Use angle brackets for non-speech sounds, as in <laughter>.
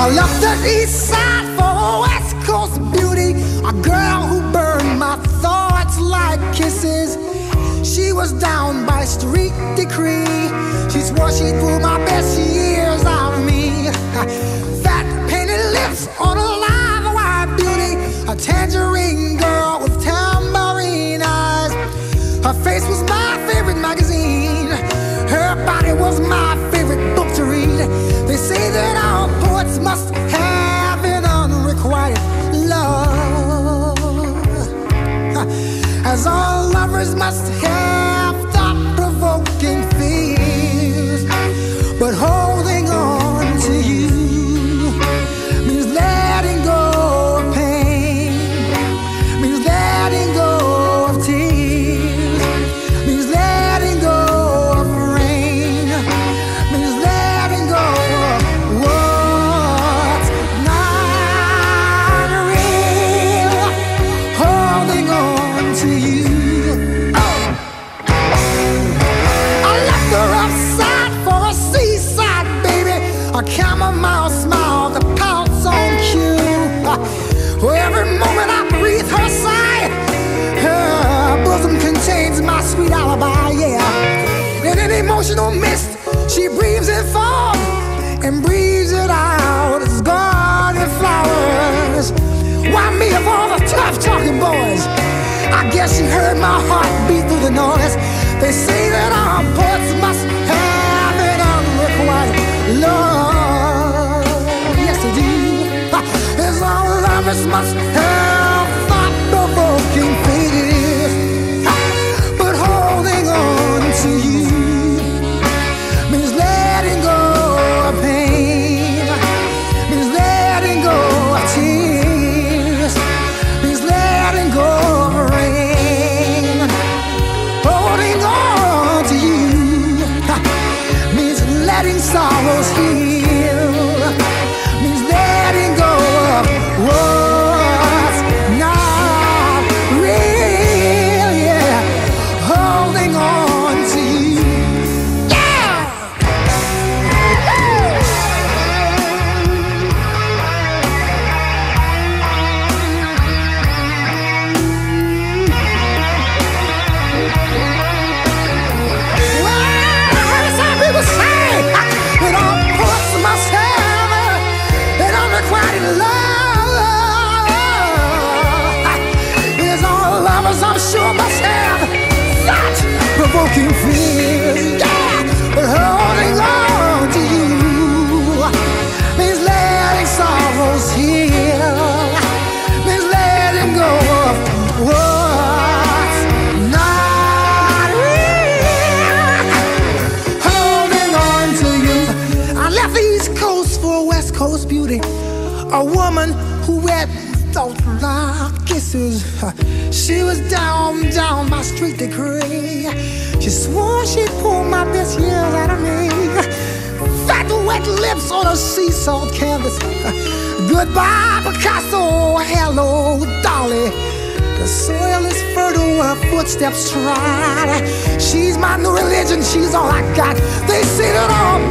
I left the east side for west coast beauty, a girl who burned my thoughts like kisses. She was down by street decree. She swore she'd pull my best years of me. <laughs> Fat painted lips on a live beauty, a tangerine girl with tambourine eyes. Her face was lovers Emotional mist, she breathes in fog and breathes it out as garden flowers. Why me of all the tough talking boys? I guess she heard my heart beat through the noise. They say that our poets must have an unrequited love. Yes, they <laughs> do. As all lovers must have but holding on to you means letting sorrows heal, means letting go of what's not real. Holding on to you. I left the East Coast for West Coast beauty. A woman who had thought like kisses. She was down, down my street decree. She swore she'd pull my best years out of me. Fat wet lips on a sea salt canvas. Goodbye, Picasso. Hello, Dolly. The soil is fertile, her footsteps trod. She's my new religion, she's all I got. They say that all